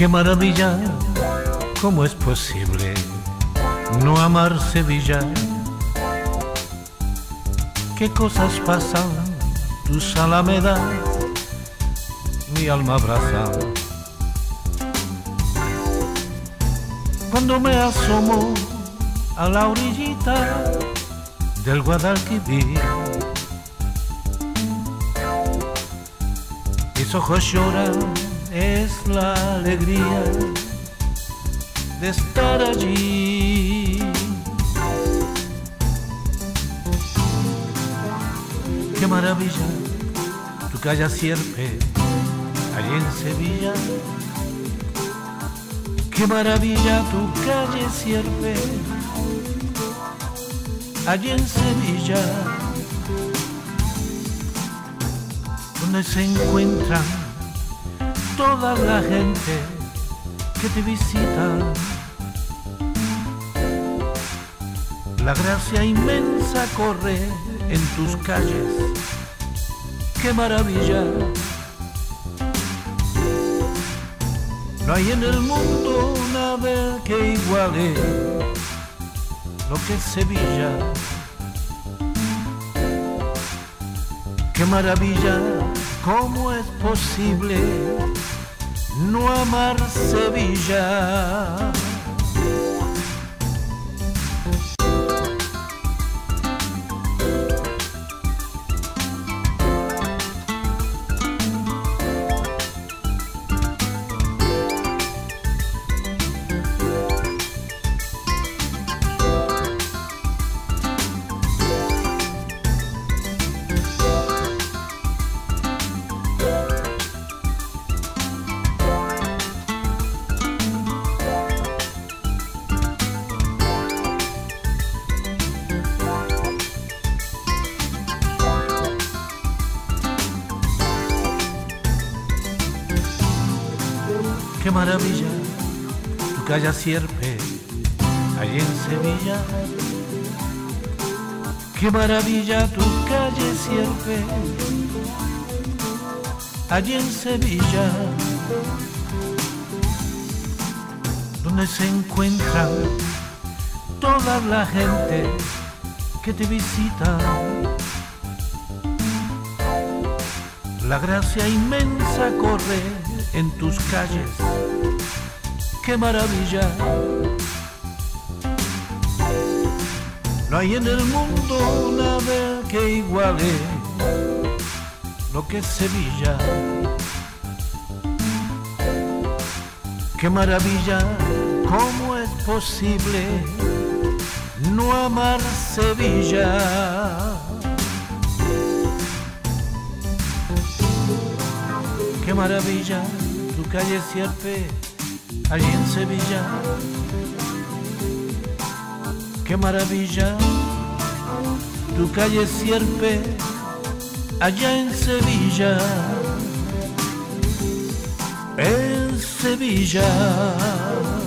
Qué maravilla, ¿cómo es posible no amar Sevilla? ¿Qué cosas pasan tus alamedas? Mi alma abraza. Cuando me asomo a la orillita del Guadalquivir, mis ojos lloran es la alegría de estar allí. Qué maravilla tu calle Sierpe, allí en Sevilla. Qué maravilla tu calle Sierpe, allí en Sevilla, donde se encuentran toda la gente que te visita. La gracia inmensa corre en tus calles. ¡Qué maravilla! No hay en el mundo nada que iguale lo que es Sevilla. ¡Qué maravilla! ¿Cómo es posible? No amar Sevilla. Qué maravilla tu calle Sierpe, allí en Sevilla. Qué maravilla tu calle Sierpe, allí en Sevilla, donde se encuentran toda la gente que te visita. La gracia inmensa corre en tus calles. ¡Qué maravilla! No hay en el mundo nada que iguale lo que es Sevilla. ¡Qué maravilla! ¿Cómo es posible no amar Sevilla? qué maravilla calle Sierpe, allí en Sevilla. Qué maravilla tu calle Sierpe, allá en Sevilla. En Sevilla.